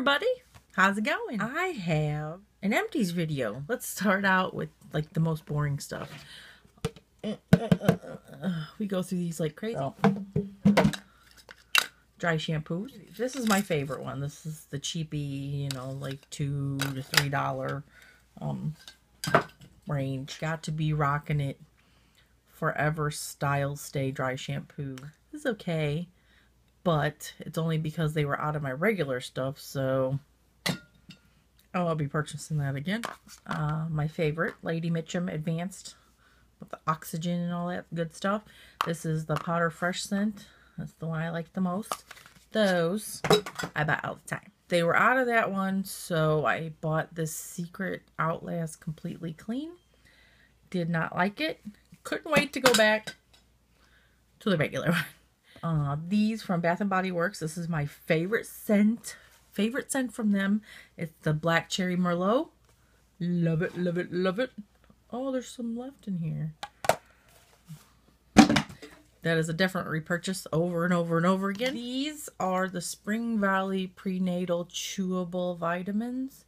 everybody, how's it going? I have an empties video. Let's start out with like the most boring stuff. We go through these like crazy. Dry shampoos. This is my favorite one. This is the cheapy, you know, like two to three dollar um range. Got to be rocking it. Forever Style Stay Dry Shampoo. This is okay but it's only because they were out of my regular stuff, so oh, I'll be purchasing that again. Uh, my favorite, Lady Mitchum Advanced with the oxygen and all that good stuff. This is the Powder Fresh scent. That's the one I like the most. Those I buy all the time. They were out of that one, so I bought this Secret Outlast Completely Clean. Did not like it. Couldn't wait to go back to the regular one. Uh, these from Bath and Body Works. This is my favorite scent. Favorite scent from them. It's the Black Cherry Merlot. Love it, love it, love it. Oh, there's some left in here. That is a different repurchase over and over and over again. These are the Spring Valley Prenatal Chewable Vitamins.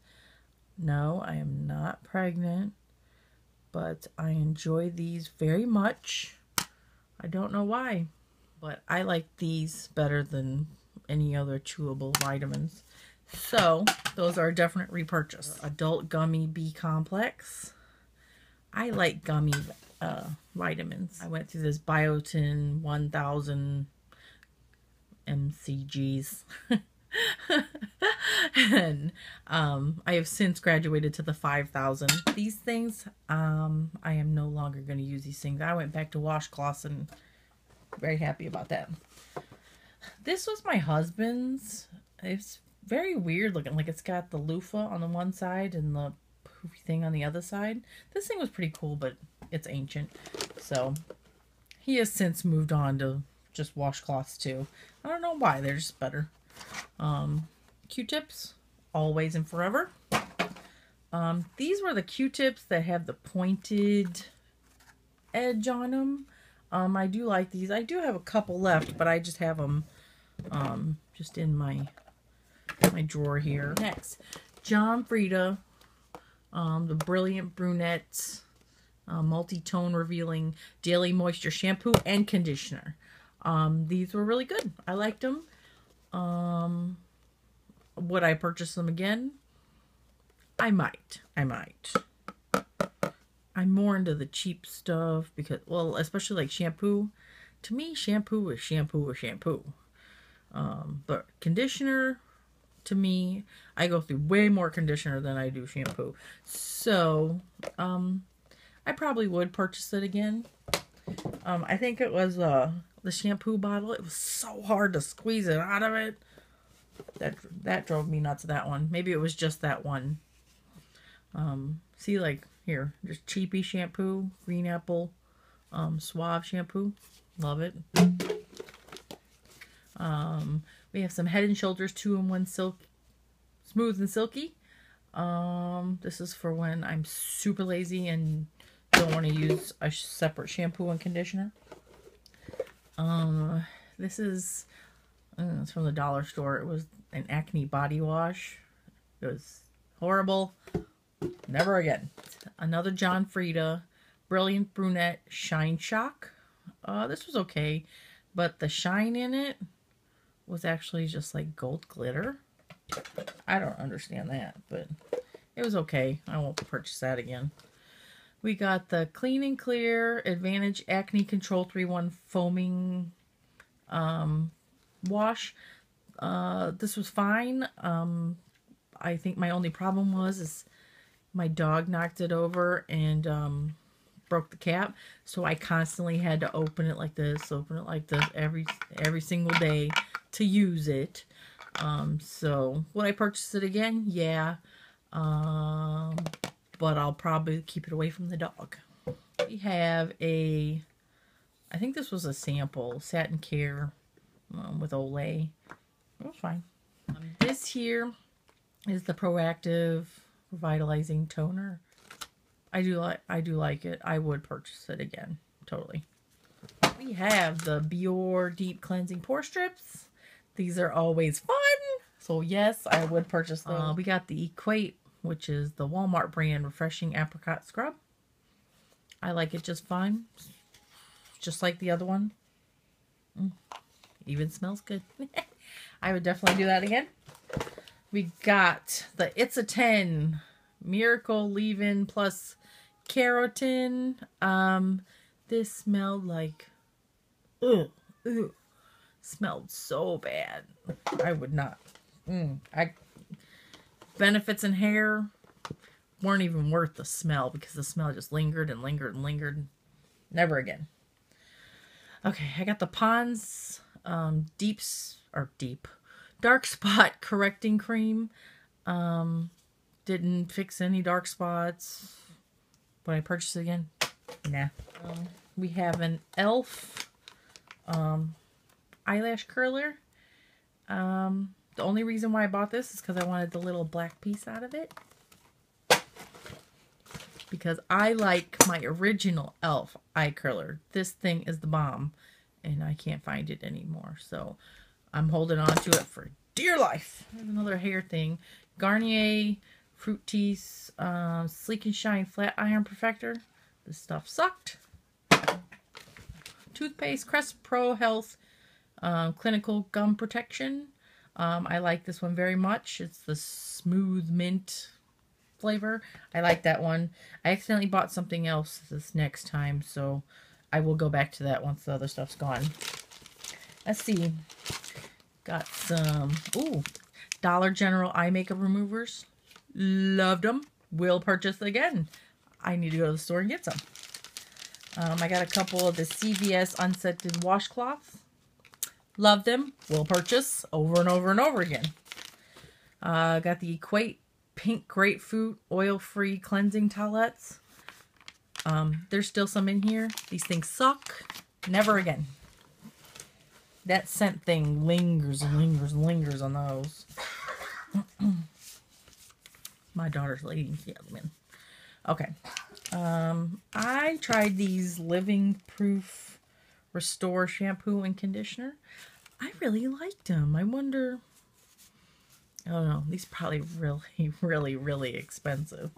No, I am not pregnant, but I enjoy these very much. I don't know why but I like these better than any other chewable vitamins. So, those are a definite repurchase. Adult Gummy B Complex. I like gummy uh, vitamins. I went through this Biotin 1000 MCGs. and um, I have since graduated to the 5000. These things, um, I am no longer going to use these things. I went back to washcloths and very happy about that. This was my husband's. It's very weird looking. Like it's got the loofah on the one side and the poofy thing on the other side. This thing was pretty cool, but it's ancient. So he has since moved on to just washcloths too. I don't know why. They're just better. Um, Q-tips, always and forever. Um, these were the Q-tips that have the pointed edge on them. Um, I do like these. I do have a couple left, but I just have them um, just in my my drawer here. Next, John Frieda, um, the Brilliant Brunette uh, Multi-Tone Revealing Daily Moisture Shampoo and Conditioner. Um, these were really good. I liked them. Um, would I purchase them again? I might. I might. I'm more into the cheap stuff because, well, especially like shampoo. To me, shampoo is shampoo or shampoo. Um, but conditioner, to me, I go through way more conditioner than I do shampoo. So, um, I probably would purchase it again. Um, I think it was uh, the shampoo bottle. It was so hard to squeeze it out of it. That that drove me nuts. That one. Maybe it was just that one. Um, see, like here, just cheapy shampoo, green apple, um, suave shampoo. Love it. Um, we have some Head and Shoulders 2-in-1 silk, smooth and silky. Um, this is for when I'm super lazy and don't want to use a separate shampoo and conditioner. Um, this is, uh, it's from the dollar store. It was an acne body wash. It was horrible. Never again. Another John Frieda. Brilliant Brunette Shine Shock. Uh, this was okay, but the shine in it was actually just like gold glitter. I don't understand that, but it was okay. I won't purchase that again. We got the Clean and Clear Advantage Acne Control 3-1 Foaming um, Wash. Uh, this was fine. Um, I think my only problem was is my dog knocked it over and um, broke the cap. So I constantly had to open it like this, open it like this every every single day to use it. Um, so would I purchase it again? Yeah. Um, but I'll probably keep it away from the dog. We have a, I think this was a sample, Satin Care um, with Olay. It was fine. Um, this here is the Proactiv revitalizing toner. I do like I do like it. I would purchase it again. Totally. We have the Biore Deep Cleansing Pore Strips. These are always fun. So yes, I would purchase those. Uh, we got the Equate, which is the Walmart brand refreshing apricot scrub. I like it just fine. Just like the other one. Mm. Even smells good. I would definitely do that again. We got the It's a 10 Miracle Leave-In Plus Keratin. Um, this smelled like, ugh, ugh, smelled so bad. I would not. Mm, I benefits in hair weren't even worth the smell because the smell just lingered and lingered and lingered. Never again. Okay, I got the Pond's um, Deeps or Deep Dark Spot Correcting Cream. Um, didn't fix any dark spots. Would I purchased it again? Nah. Um, we have an e.l.f. Um, eyelash curler. Um, the only reason why I bought this is because I wanted the little black piece out of it. Because I like my original e.l.f. eye curler. This thing is the bomb. And I can't find it anymore. So I'm holding on to it for dear life. Here's another hair thing. Garnier Fructis uh, Sleek and Shine Flat Iron Perfector. This stuff sucked. Toothpaste Crest Pro Health um, Clinical Gum Protection. Um, I like this one very much. It's the smooth mint flavor. I like that one. I accidentally bought something else this next time, so I will go back to that once the other stuff's gone. Let's see. Got some, ooh, Dollar General eye makeup removers. Loved them. Will purchase again. I need to go to the store and get some. Um, I got a couple of the CVS unscented washcloths. Love them. Will purchase over and over and over again. Uh, got the Equate Pink Grapefruit Oil-Free Cleansing Towelettes. Um, there's still some in here. These things suck. Never again. That scent thing lingers and lingers and lingers on those. My daughter's lady in. Okay. Um, I tried these Living Proof Restore shampoo and conditioner. I really liked them. I wonder... I don't know. These probably really, really, really expensive.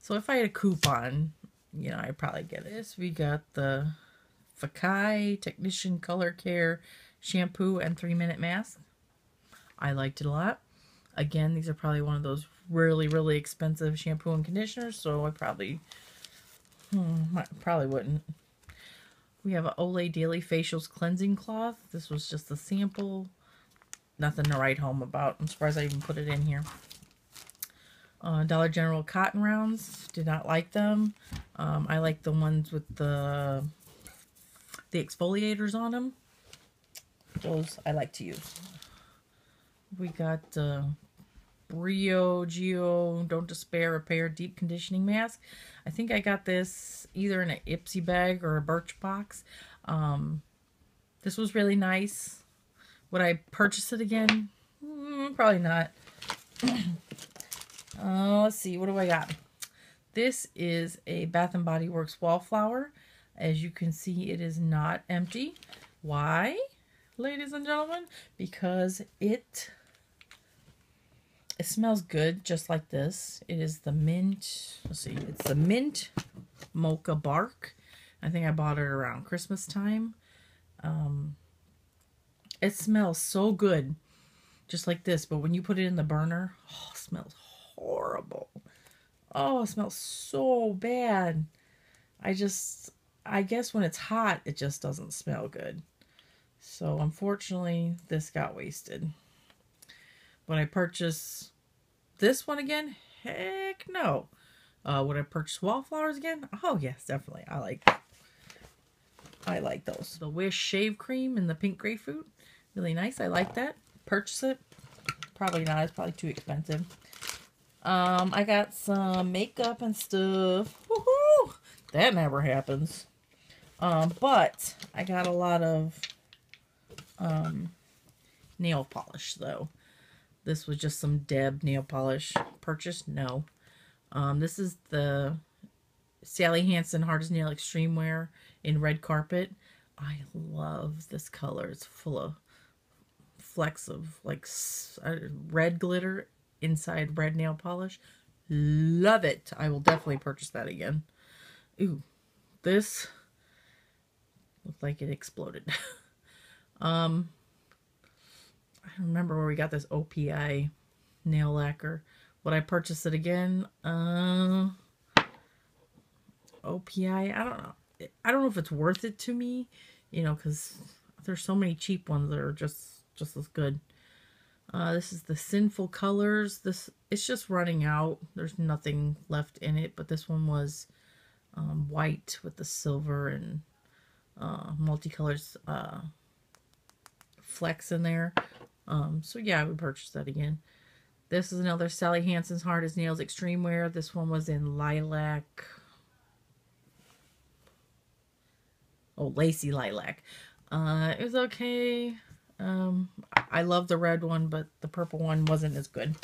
So if I had a coupon, you know, I'd probably get this. We got the Fekkai Technician Color Care Shampoo and 3-Minute Mask. I liked it a lot. Again, these are probably one of those really, really expensive shampoo and conditioners, so I probably, hmm, probably wouldn't. We have an Olay Daily Facials Cleansing Cloth. This was just a sample. Nothing to write home about. I'm surprised I even put it in here. Uh, Dollar General cotton rounds. Did not like them. Um, I like the ones with the the exfoliators on them. Those I like to use. We got uh, Briogeo Don't Despair Repair Deep Conditioning Mask. I think I got this either in an Ipsy bag or a Birchbox. Um, this was really nice. Would I purchase it again? Mm, probably not. uh, let's see. What do I got? This is a Bath & Body Works Wallflower. As you can see, it is not empty. Why, ladies and gentlemen? Because it it smells good, just like this. It is the mint, let's see, it's the mint mocha bark. I think I bought it around Christmas time. Um, it smells so good, just like this. But when you put it in the burner, oh, smells horrible. Oh, it smells so bad. I just, I guess when it's hot, it just doesn't smell good. So unfortunately, this got wasted. When I purchase this one again, heck no. Uh, would I purchase wallflowers again? Oh yes, definitely. I like I like those. The Wish shave cream and the pink grapefruit. Really nice. I like that. Purchase it. Probably not. It's probably too expensive. Um, I got some makeup and stuff. Woohoo! That never happens. Um, but I got a lot of um, nail polish though. This was just some Deb nail polish. Purchased? No. Um, this is the Sally Hansen Hard as Nail Extreme Wear in red carpet. I love this color. It's full of flecks of like uh, red glitter inside red nail polish. Love it. I will definitely purchase that again. Ooh, this looked like it exploded. um, I remember where we got this OPI nail lacquer. Would I purchase it again? Uh, OPI, I don't know. I don't know if it's worth it to me, you know, because there's so many cheap ones that are just just as good. Uh, this is the Sinful Colors. This It's just running out. There's nothing left in it, but this one was um, white with the silver and uh, multicolors uh, flecks in there. Um, so yeah, I would purchase that again. This is another Sally Hansen's Hard as Nails Extreme Wear. This one was in lilac. Oh, lacy lilac. Uh, it was okay. Um, I love the red one, but the purple one wasn't as good.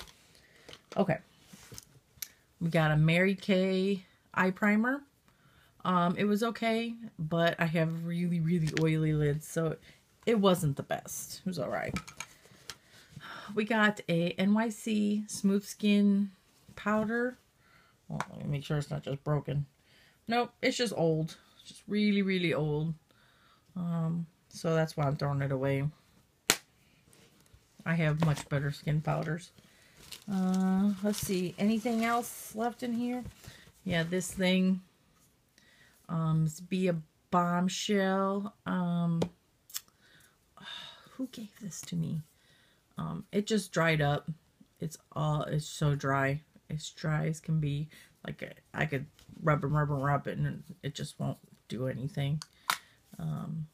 Okay. We got a Mary Kay eye primer. Um, it was okay, but I have really, really oily lids, so it wasn't the best. It was alright. We got a NYC Smooth Skin Powder. Well, let me make sure it's not just broken. Nope, it's just old. It's just really, really old. Um, so that's why I'm throwing it away. I have much better skin powders. Uh, let's see. Anything else left in here? Yeah, this thing. Um, be a bombshell. Um, who gave this to me? Um, it just dried up. It's all, it's so dry. It's dry as can be. Like I could rub and rub and rub it and it just won't do anything. Um,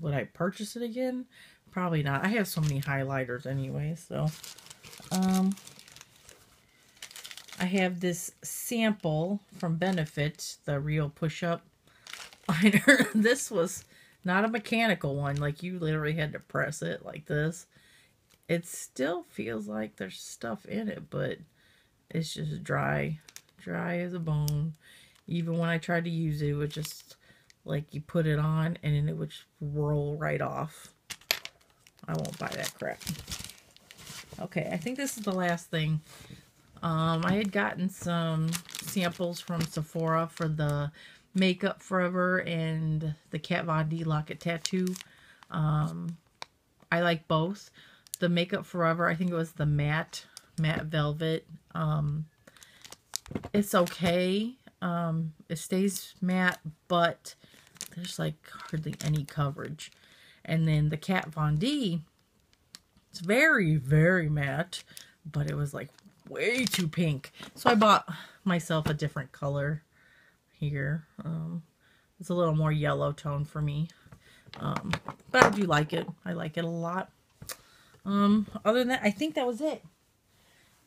would I purchase it again? Probably not. I have so many highlighters anyway, so. Um, I have this sample from Benefit, the real push-up liner. this was not a mechanical one. Like, you literally had to press it like this. It still feels like there's stuff in it, but it's just dry. Dry as a bone. Even when I tried to use it, it would just, like, you put it on and then it would just roll right off. I won't buy that crap. Okay, I think this is the last thing um, I had gotten some samples from Sephora for the Makeup Forever and the Kat Von D Lock-It Tattoo. Um, I like both. The Makeup Forever, I think it was the matte, matte velvet. Um, it's okay. Um, it stays matte, but there's like hardly any coverage. And then the Kat Von D, it's very, very matte, but it was like way too pink. So I bought myself a different color here. Um, it's a little more yellow tone for me. Um, but I do like it. I like it a lot. Um, other than that, I think that was it.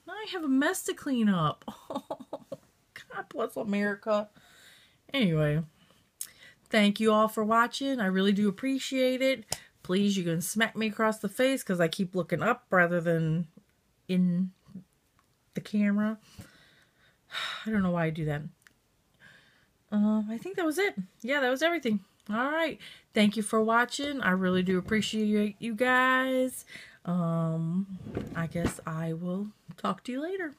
Now I have a mess to clean up. God bless America. Anyway, thank you all for watching. I really do appreciate it. Please, you can smack me across the face because I keep looking up rather than in the camera. I don't know why I do that. Uh, I think that was it. Yeah, that was everything. All right. Thank you for watching. I really do appreciate you guys. Um, I guess I will talk to you later.